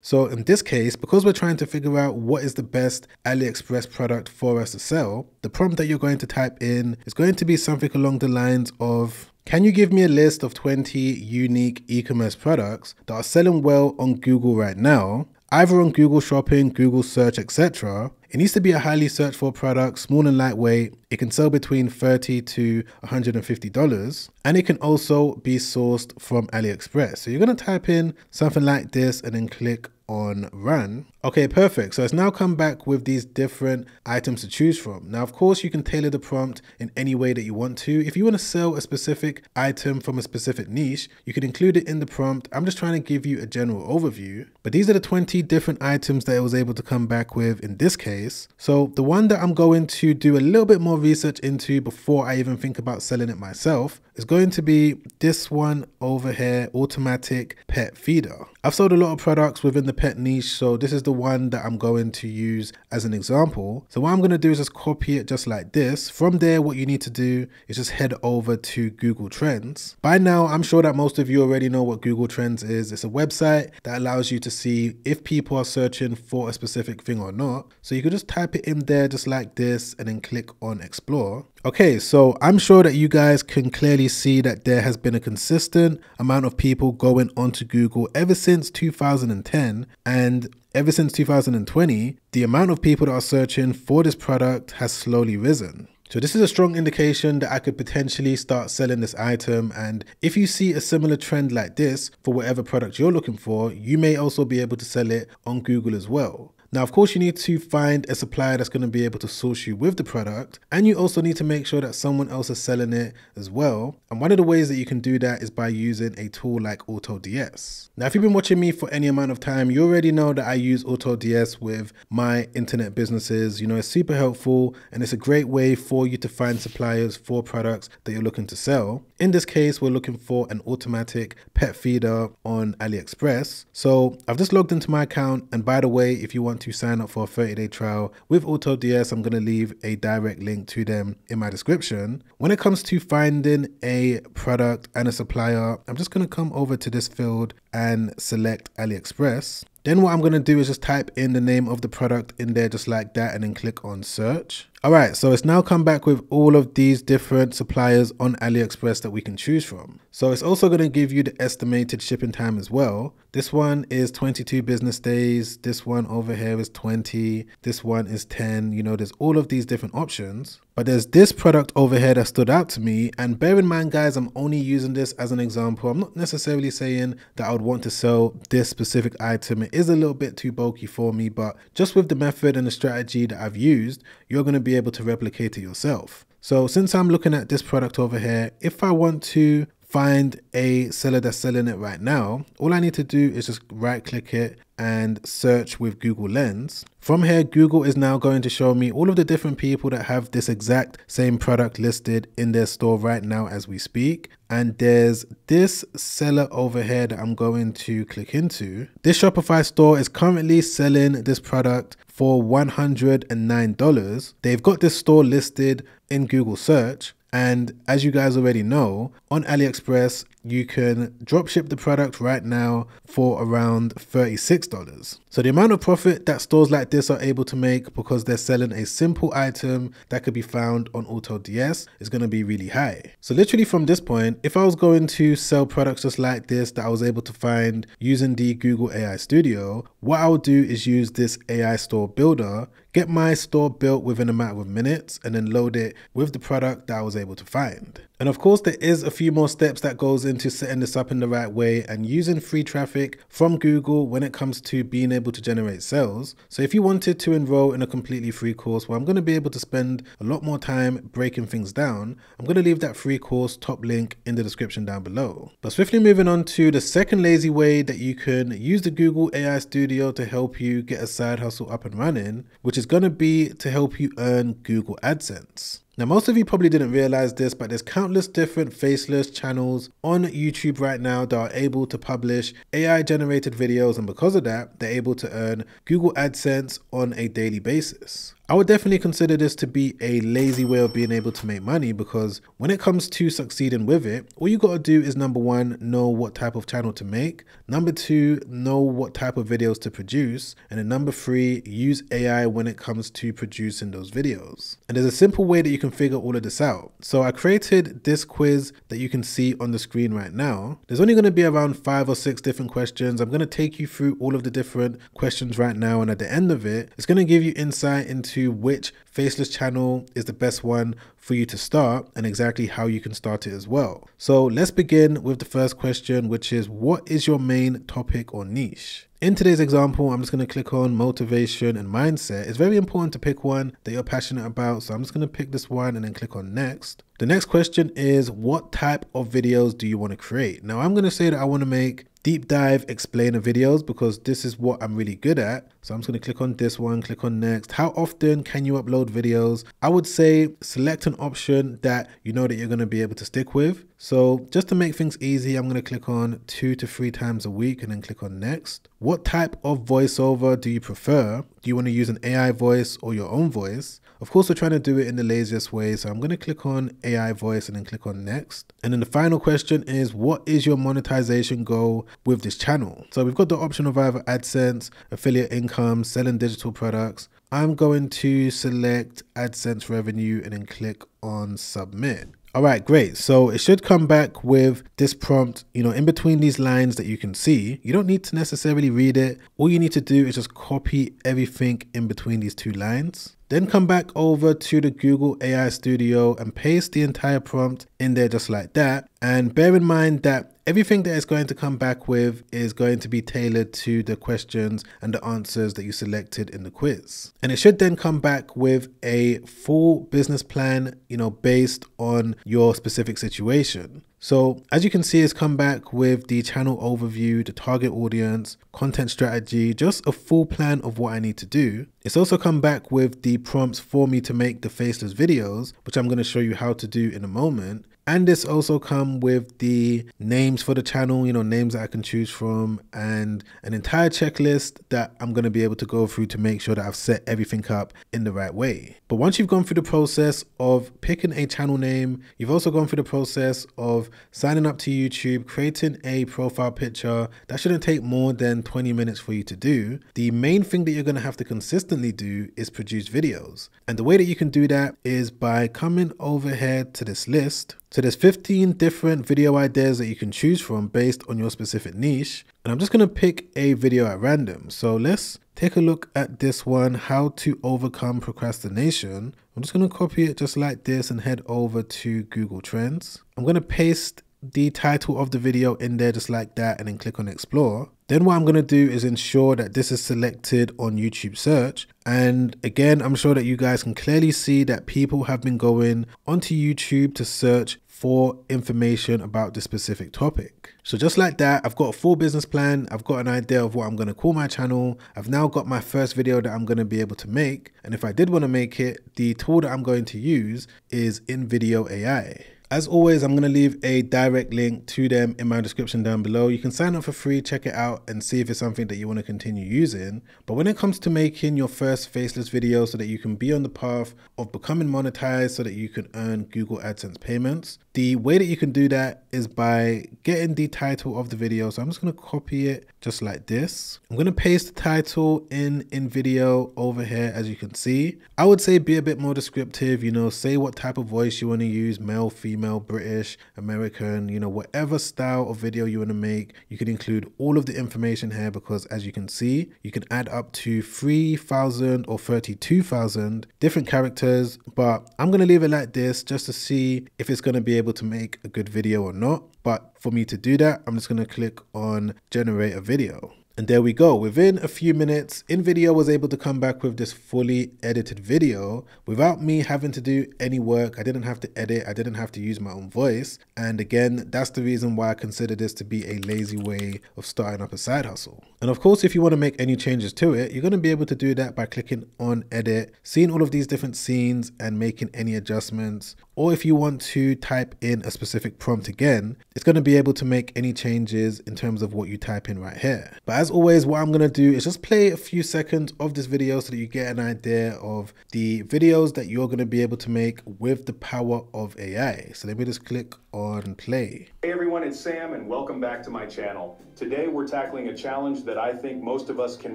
So in this case, because we're trying to figure out what is the best AliExpress product for us to sell, the prompt that you're going to type in is going to be something along the lines of can you give me a list of 20 unique e-commerce products that are selling well on Google right now, either on Google Shopping, Google Search, etc. It needs to be a highly searched for product, small and lightweight. It can sell between 30 to $150 and it can also be sourced from AliExpress. So you're going to type in something like this and then click on run. Okay, perfect. So it's now come back with these different items to choose from. Now, of course, you can tailor the prompt in any way that you want to. If you want to sell a specific item from a specific niche, you can include it in the prompt. I'm just trying to give you a general overview, but these are the 20 different items that it was able to come back with in this case. So the one that I'm going to do a little bit more research into before I even think about selling it myself is going to be this one over here, automatic pet feeder. I've sold a lot of products within the pet niche, so this is the one that I'm going to use as an example. So what I'm going to do is just copy it just like this. From there, what you need to do is just head over to Google Trends. By now, I'm sure that most of you already know what Google Trends is. It's a website that allows you to see if people are searching for a specific thing or not. So you could just type it in there just like this and then click on explore. Okay, so I'm sure that you guys can clearly see that there has been a consistent amount of people going onto Google ever since 2010 and ever since 2020, the amount of people that are searching for this product has slowly risen. So this is a strong indication that I could potentially start selling this item and if you see a similar trend like this for whatever product you're looking for, you may also be able to sell it on Google as well. Now, of course, you need to find a supplier that's going to be able to source you with the product, and you also need to make sure that someone else is selling it as well. And one of the ways that you can do that is by using a tool like AutoDS. Now, if you've been watching me for any amount of time, you already know that I use AutoDS with my internet businesses. You know, it's super helpful and it's a great way for you to find suppliers for products that you're looking to sell. In this case, we're looking for an automatic pet feeder on AliExpress. So I've just logged into my account. And by the way, if you want want to sign up for a 30 day trial with AutoDS, I'm going to leave a direct link to them in my description. When it comes to finding a product and a supplier, I'm just going to come over to this field and select AliExpress. Then what I'm going to do is just type in the name of the product in there just like that and then click on search. All right, so it's now come back with all of these different suppliers on AliExpress that we can choose from. So it's also going to give you the estimated shipping time as well. This one is 22 business days. This one over here is 20. This one is 10. You know, there's all of these different options. But there's this product over here that stood out to me. And bear in mind, guys, I'm only using this as an example. I'm not necessarily saying that I would want to sell this specific item. It is a little bit too bulky for me, but just with the method and the strategy that I've used, you're going to be able to replicate it yourself. So since I'm looking at this product over here, if I want to find a seller that's selling it right now, all I need to do is just right click it and search with Google Lens. From here, Google is now going to show me all of the different people that have this exact same product listed in their store right now as we speak. And there's this seller over here that I'm going to click into. This Shopify store is currently selling this product for $109. They've got this store listed in Google search and as you guys already know, on AliExpress, you can drop ship the product right now for around $36. So the amount of profit that stores like this are able to make because they're selling a simple item that could be found on AutoDS is going to be really high. So literally from this point, if I was going to sell products just like this that I was able to find using the Google AI Studio, what I would do is use this AI store builder, get my store built within a matter of minutes and then load it with the product that I was able to find. And of course, there is a few more steps that goes into setting this up in the right way and using free traffic from Google when it comes to being able to generate sales. So if you wanted to enroll in a completely free course where I'm going to be able to spend a lot more time breaking things down, I'm going to leave that free course top link in the description down below. But swiftly moving on to the second lazy way that you can use the Google AI Studio to help you get a side hustle up and running, which is going to be to help you earn Google AdSense. Now, most of you probably didn't realize this, but there's countless different faceless channels on YouTube right now that are able to publish AI generated videos. And because of that, they're able to earn Google AdSense on a daily basis. I would definitely consider this to be a lazy way of being able to make money because when it comes to succeeding with it, all you got to do is number one, know what type of channel to make. Number two, know what type of videos to produce. And then number three, use AI when it comes to producing those videos. And there's a simple way that you can figure all of this out. So I created this quiz that you can see on the screen right now. There's only going to be around five or six different questions. I'm going to take you through all of the different questions right now. And at the end of it, it's going to give you insight into which faceless channel is the best one for you to start and exactly how you can start it as well. So let's begin with the first question, which is what is your main topic or niche? In today's example, I'm just going to click on motivation and mindset. It's very important to pick one that you're passionate about. So I'm just going to pick this one and then click on next. The next question is what type of videos do you want to create? Now I'm going to say that I want to make deep dive explainer videos because this is what I'm really good at. So I'm just going to click on this one, click on next. How often can you upload videos? I would say select an option that you know that you're going to be able to stick with. So just to make things easy, I'm going to click on two to three times a week and then click on next. What type of voiceover do you prefer? Do you want to use an AI voice or your own voice? Of course, we're trying to do it in the laziest way. So I'm going to click on AI voice and then click on next. And then the final question is, what is your monetization goal with this channel? So we've got the option of either AdSense, affiliate income, selling digital products. I'm going to select AdSense revenue and then click on submit. All right, great. So it should come back with this prompt, you know, in between these lines that you can see. You don't need to necessarily read it. All you need to do is just copy everything in between these two lines. Then come back over to the Google AI Studio and paste the entire prompt in there just like that. And bear in mind that everything that it's going to come back with is going to be tailored to the questions and the answers that you selected in the quiz. And it should then come back with a full business plan, you know, based on your specific situation. So as you can see, it's come back with the channel overview, the target audience, content strategy, just a full plan of what I need to do. It's also come back with the prompts for me to make the faceless videos, which I'm going to show you how to do in a moment. And this also come with the names for the channel, you know, names that I can choose from and an entire checklist that I'm going to be able to go through to make sure that I've set everything up in the right way. But once you've gone through the process of picking a channel name, you've also gone through the process of signing up to YouTube, creating a profile picture. That shouldn't take more than 20 minutes for you to do. The main thing that you're going to have to consistently do is produce videos. And the way that you can do that is by coming over here to this list so there's 15 different video ideas that you can choose from based on your specific niche. And I'm just going to pick a video at random. So let's take a look at this one, how to overcome procrastination. I'm just going to copy it just like this and head over to Google Trends. I'm going to paste the title of the video in there just like that and then click on explore. Then what I'm going to do is ensure that this is selected on YouTube search. And again, I'm sure that you guys can clearly see that people have been going onto YouTube to search for information about this specific topic. So just like that, I've got a full business plan. I've got an idea of what I'm going to call my channel. I've now got my first video that I'm going to be able to make. And if I did want to make it, the tool that I'm going to use is InVideo AI. As always, I'm going to leave a direct link to them in my description down below. You can sign up for free, check it out and see if it's something that you want to continue using. But when it comes to making your first faceless video so that you can be on the path of becoming monetized so that you can earn Google AdSense payments, the way that you can do that is by getting the title of the video. So I'm just going to copy it just like this. I'm going to paste the title in InVideo over here as you can see. I would say be a bit more descriptive, you know, say what type of voice you want to use, male, female, British, American, you know, whatever style of video you want to make, you can include all of the information here because as you can see, you can add up to 3,000 or 32,000 different characters, but I'm going to leave it like this just to see if it's going to be able to make a good video or not. But for me to do that, I'm just going to click on generate a video. And there we go. Within a few minutes, InVideo was able to come back with this fully edited video without me having to do any work. I didn't have to edit. I didn't have to use my own voice. And again, that's the reason why I consider this to be a lazy way of starting up a side hustle. And of course, if you want to make any changes to it, you're going to be able to do that by clicking on edit, seeing all of these different scenes and making any adjustments. Or if you want to type in a specific prompt again, it's going to be able to make any changes in terms of what you type in right here. But as always, what I'm going to do is just play a few seconds of this video so that you get an idea of the videos that you're going to be able to make with the power of AI. So let me just click on play. Hey everyone, it's Sam and welcome back to my channel. Today we're tackling a challenge that I think most of us can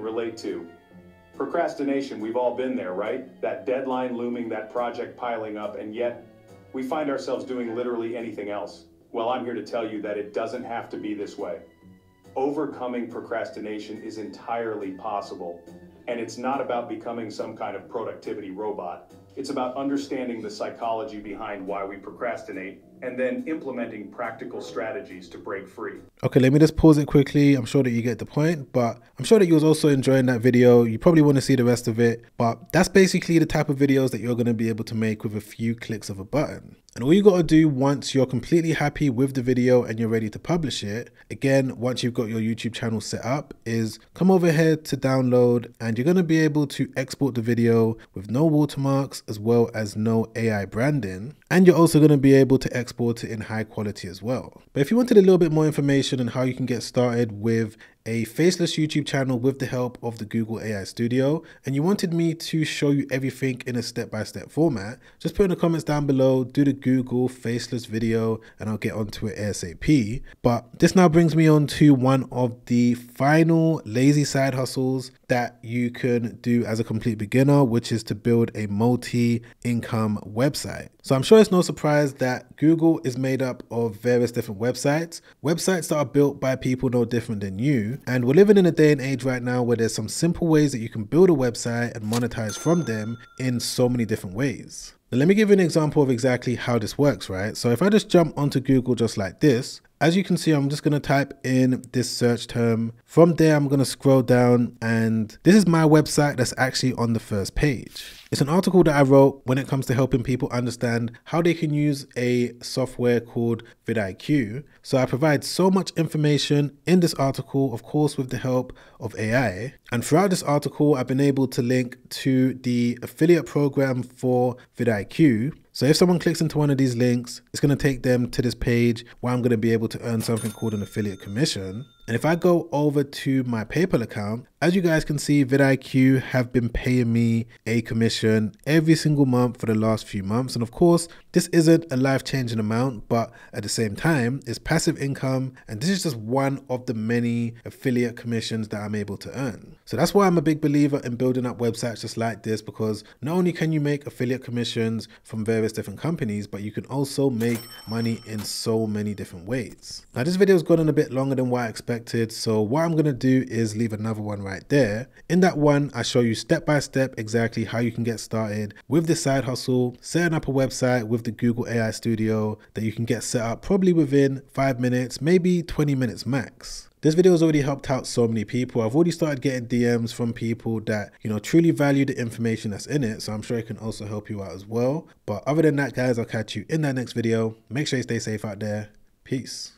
relate to. Procrastination, we've all been there, right? That deadline looming, that project piling up, and yet we find ourselves doing literally anything else. Well, I'm here to tell you that it doesn't have to be this way. Overcoming procrastination is entirely possible, and it's not about becoming some kind of productivity robot. It's about understanding the psychology behind why we procrastinate and then implementing practical strategies to break free. Okay, let me just pause it quickly. I'm sure that you get the point, but I'm sure that you was also enjoying that video. You probably want to see the rest of it, but that's basically the type of videos that you're going to be able to make with a few clicks of a button. And all you got to do once you're completely happy with the video and you're ready to publish it, again, once you've got your YouTube channel set up, is come over here to download and you're going to be able to export the video with no watermarks as well as no AI branding. And you're also going to be able to export it in high quality as well. But if you wanted a little bit more information on how you can get started with a faceless YouTube channel with the help of the Google AI Studio, and you wanted me to show you everything in a step-by-step -step format, just put in the comments down below, do the Google faceless video, and I'll get onto it ASAP. But this now brings me on to one of the final lazy side hustles that you can do as a complete beginner, which is to build a multi-income website. So I'm sure it's no surprise that Google is made up of various different websites, websites that are built by people no different than you. And we're living in a day and age right now where there's some simple ways that you can build a website and monetize from them in so many different ways. Now, let me give you an example of exactly how this works, right? So if I just jump onto Google just like this, as you can see, I'm just going to type in this search term. From there, I'm going to scroll down and this is my website that's actually on the first page. It's an article that I wrote when it comes to helping people understand how they can use a software called vidIQ. So I provide so much information in this article, of course, with the help of AI. And throughout this article, I've been able to link to the affiliate program for vidIQ so if someone clicks into one of these links, it's going to take them to this page where I'm going to be able to earn something called an affiliate commission. And if I go over to my PayPal account, as you guys can see, vidIQ have been paying me a commission every single month for the last few months. And of course, this isn't a life-changing amount, but at the same time, it's passive income. And this is just one of the many affiliate commissions that I'm able to earn. So that's why I'm a big believer in building up websites just like this, because not only can you make affiliate commissions from various different companies, but you can also make money in so many different ways. Now, this video has gone on a bit longer than what I expected. So what I'm going to do is leave another one right there. In that one, I show you step by step exactly how you can get started with this side hustle, setting up a website with the Google AI Studio that you can get set up probably within five minutes, maybe 20 minutes max. This video has already helped out so many people. I've already started getting DMs from people that, you know, truly value the information that's in it. So I'm sure it can also help you out as well. But other than that, guys, I'll catch you in that next video. Make sure you stay safe out there. Peace.